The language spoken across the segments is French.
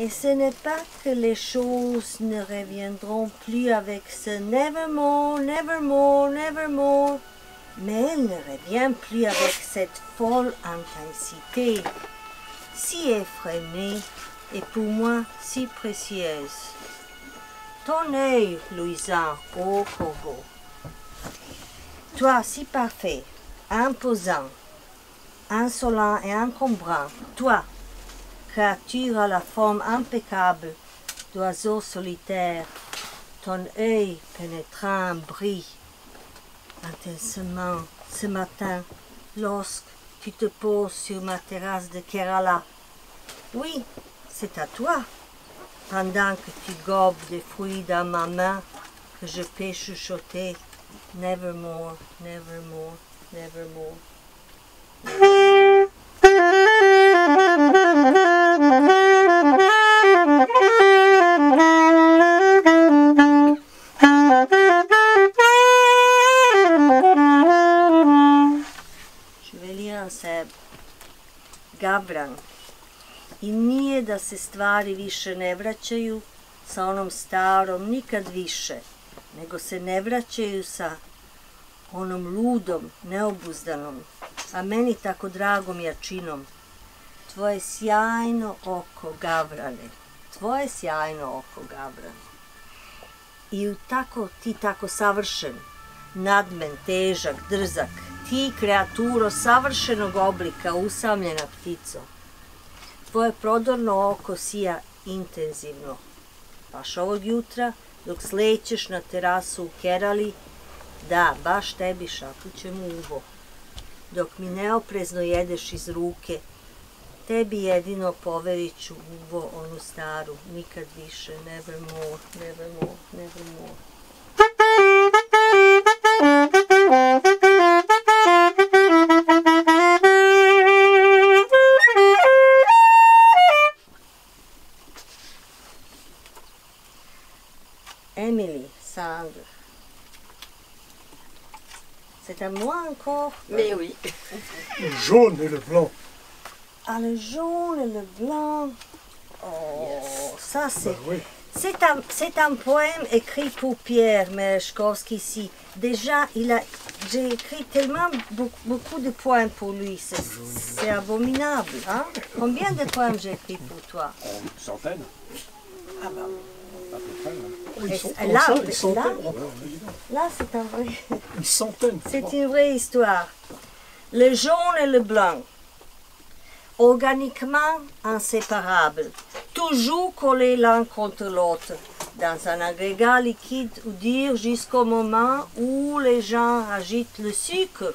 Et ce n'est pas que les choses ne reviendront plus avec ce nevermore, nevermore, nevermore, mais elles ne reviennent plus avec cette folle intensité, si effrénée et pour moi si précieuse. Ton œil, Louisa, ô corbeau, toi si parfait, imposant, insolent et encombrant, toi, créature à la forme impeccable d'oiseau solitaire, ton œil pénétrant brille intensement ce matin lorsque tu te poses sur ma terrasse de Kerala. Oui, c'est à toi, pendant que tu gobes des fruits dans ma main, que je peux chuchoter Nevermore, nevermore, nevermore. Seb. Gabran. I nije da se stvari više ne vraćaju sa onom starom nikad više, nego se ne vraćaju sa onom ludom, neobuzdanom, a meni tako dragom jačinom. Tvoje sjajno oko, Gavrane, tvoje sjajno oko, Gavrane. I tako, ti tako savršen, nadmen, težak, drzak, ti kreaturo savršenog oblika, usamljena ptico. Tvoje prodorno oko sija intenzivno. Baš ovog jutra, dok slećeš na terasu u Kerali, da, baš tebi šapućem uvo. Dok mi neoprezno jedeš iz ruke, tebi jedino poverit ću uvo onu staru, nikad više, nevermore, nevermore, nevermore. Emily, Sandre. C'est à moi encore? Mais oui. Le jaune et le blanc. Ah, le jaune et le blanc. Oh, ça c'est... Bah oui. C'est un, c'est un poème écrit pour Pierre Merechkowski ici. Déjà, il a, j'ai écrit tellement beaucoup, beaucoup de poèmes pour lui. C'est, c'est abominable. Hein? Combien de poèmes j'ai écrit pour toi? Une centaine, ah ben, à peu près. hein. Cent- là, ça, là, une centaine. là. oh, évidemment. Là, c'est un vrai... Une centaine. C'est une vraie histoire. Le jaune et le blanc, organiquement inséparables, toujours collés l'un contre l'autre, dans un agrégat liquide ou dur jusqu'au moment où les gens agitent le sucre,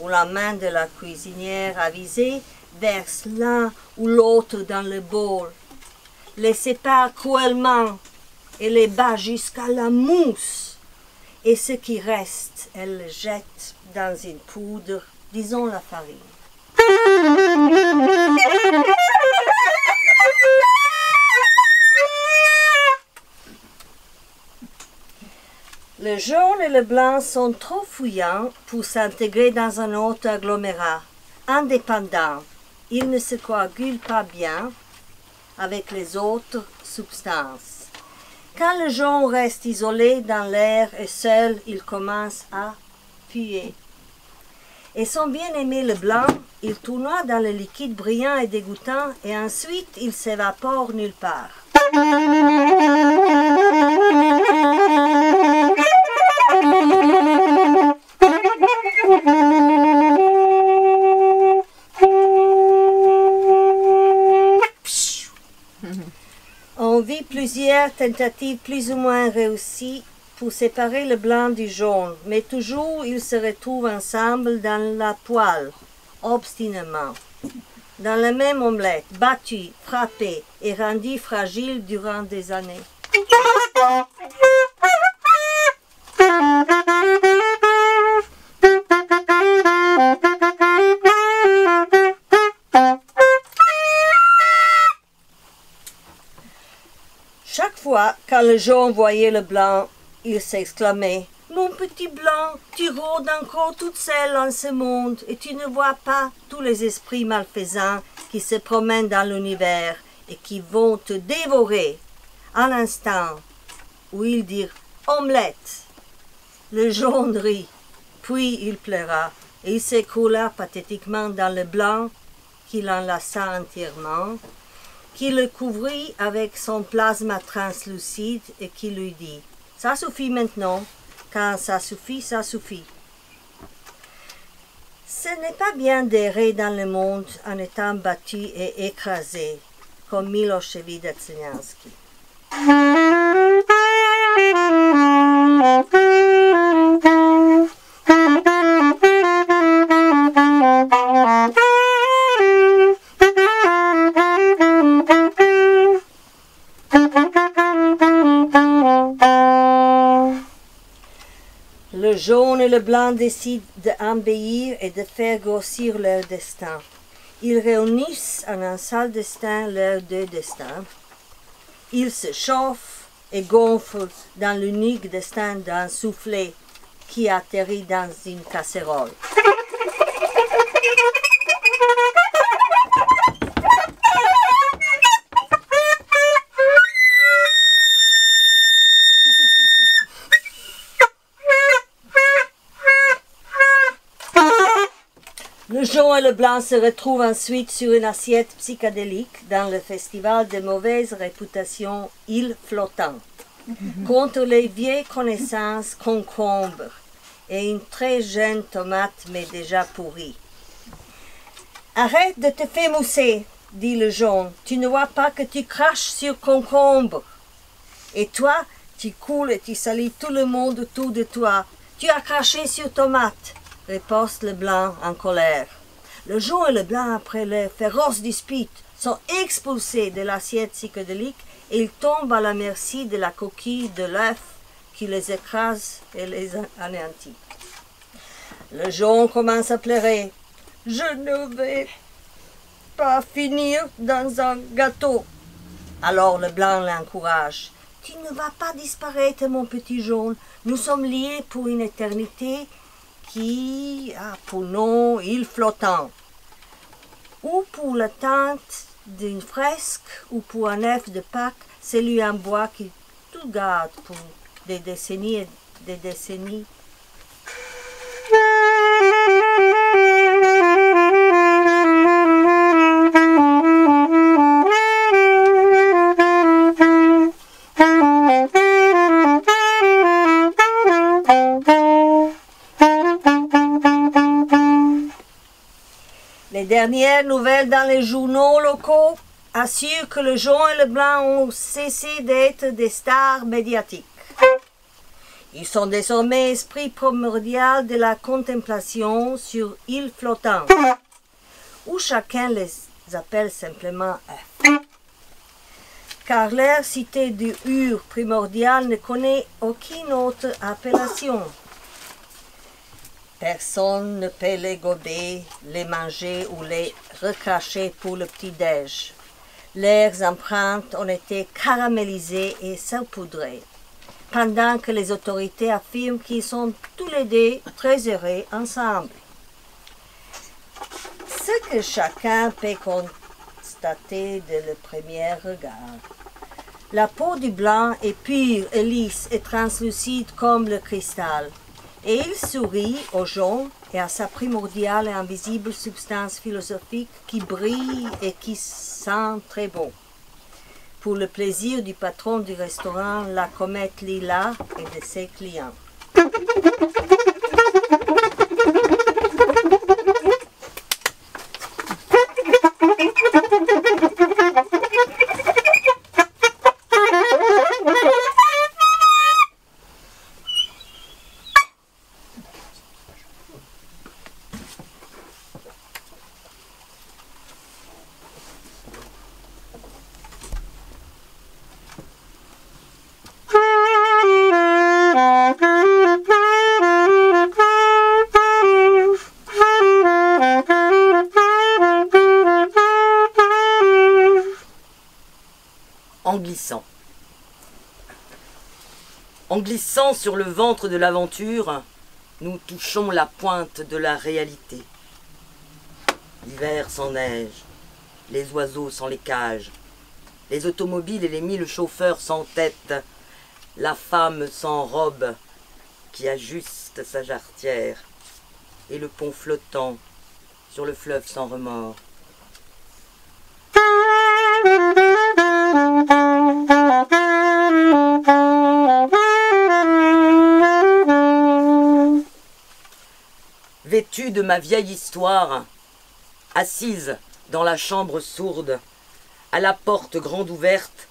où la main de la cuisinière avisée verse l'un ou l'autre dans le bol, les sépare cruellement et les bat jusqu'à la mousse et ce qui reste, elle le jette dans une poudre, disons la farine. Le jaune et le blanc sont trop fouillants pour s'intégrer dans un autre agglomérat. Indépendants, ils ne se coagulent pas bien avec les autres substances. Quand le jaune reste isolé dans l'air et seul, il commence à puer. Et son bien-aimé le blanc, il tournoie dans le liquide brillant et dégoûtant, et ensuite il s'évapore nulle part. On vit plusieurs tentatives plus ou moins réussies pour séparer le blanc du jaune, mais toujours ils se retrouvent ensemble dans la poêle, obstinément. Dans la même omelette, battus, frappés et rendus fragiles durant des années. Chaque fois quand le jaune voyait le blanc, il s'exclamait petit blanc, tu rôdes encore toute seule en ce monde et tu ne vois pas tous les esprits malfaisants qui se promènent dans l'univers et qui vont te dévorer à l'instant où ils dirent omelette. Le jaune rit, puis il pleura et il s'écroula pathétiquement dans le blanc qui l'enlaça entièrement, qui le couvrit avec son plasma translucide et qui lui dit Ça suffit maintenant, quand ça suffit, ça suffit. Ce n'est pas bien d'errer dans le monde en étant battu et écrasé, comme Zelensky. Le jaune et le blanc décident d'embellir et de faire grossir leur destin. Ils réunissent en un seul destin leurs deux destins. Ils se chauffent et gonflent dans l'unique destin d'un soufflet qui atterrit dans une casserole. Le et blanc se retrouvent ensuite sur une assiette psychédélique dans le festival de mauvaise réputation Île Flottante, contre les vieilles connaissances concombres et une très jeune tomate mais déjà pourrie. Arrête de te faire mousser, dit le jaune. Tu ne vois pas que tu craches sur concombre. Et toi, tu coules et tu salis tout le monde autour de toi. Tu as craché sur tomate riposte le blanc en colère. Le jaune et le blanc, après leur féroce dispute, sont expulsés de l'assiette psychédélique et ils tombent à la merci de la coquille de l'œuf qui les écrase et les anéantit. Le jaune commence à pleurer. Je ne vais pas finir dans un gâteau. Alors le blanc l'encourage. Tu ne vas pas disparaître, mon petit jaune. Nous sommes liés pour une éternité qui a pour nom île flottante, ou pour la teinte d'une fresque, ou pour un œuf de Pâques, celui en bois qui tout garde pour des décennies et des décennies. Dernières nouvelles dans les journaux locaux assurent que le jaune et le blanc ont cessé d'être des stars médiatiques. Ils sont désormais esprit primordial de la contemplation sur îles flottantes, où chacun les appelle simplement. Car leur cité du Ur primordial ne connaît aucune autre appellation. Personne ne peut les gober, les manger ou les recracher pour le petit-déj. Leurs empreintes ont été caramélisées et saupoudrées, pendant que les autorités affirment qu'ils sont tous les deux très heureux ensemble. Ce que chacun peut constater de le premier regard. La peau du blanc est pure et lisse et translucide comme le cristal et il sourit au jaune et à sa primordiale et invisible substance philosophique qui brille et qui sent très bon. Pour le plaisir du patron du restaurant La Comète Lila et de ses clients. En glissant. Sur le ventre de l'aventure, nous touchons la pointe de la réalité. L'hiver sans neige, les oiseaux sans les cages, Les automobiles et les mille chauffeurs s'entêtent. La femme sans robe qui ajuste sa jarretière. Et le pont flottant sur le fleuve sans remords. Vêtue de ma vieille histoire, assise dans la chambre sourde, à la porte grande ouverte,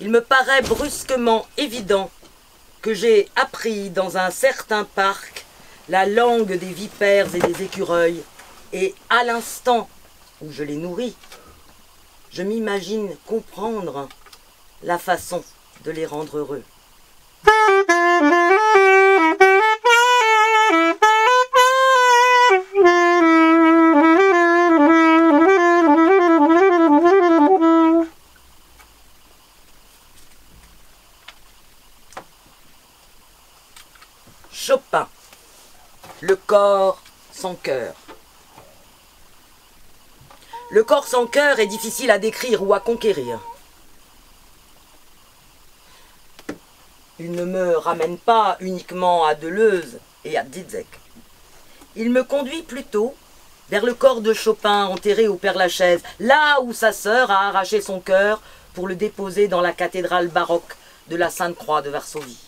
il me paraît brusquement évident que j'ai appris dans un certain parc la langue des vipères et des écureuils, et à l'instant où je les nourris, je m'imagine comprendre la façon de les rendre heureux. Chopin, le corps sans cœur. Corps sans cœur est difficile à décrire ou à conquérir. Il ne me ramène pas uniquement à Deleuze et à Ditzek. Il me conduit plutôt vers le corps de Chopin enterré au Père-Lachaise, là où sa sœur a arraché son cœur pour le déposer dans la cathédrale baroque de la Sainte-Croix de Varsovie.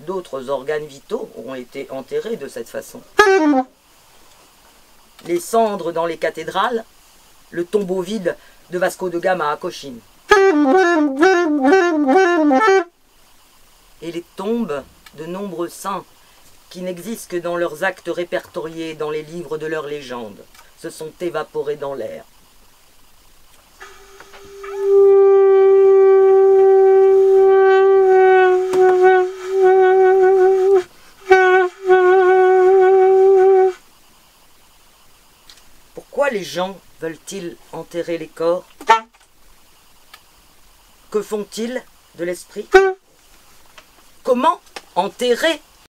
D'autres organes vitaux ont été enterrés de cette façon. Les cendres dans les cathédrales, le tombeau vide de Vasco de Gama à Cochin. Et les tombes de nombreux saints qui n'existent que dans leurs actes répertoriés dans les livres de leurs légendes se sont évaporés dans l'air. Les gens veulent-ils enterrer les corps? Que font-ils de l'esprit? Comment enterrer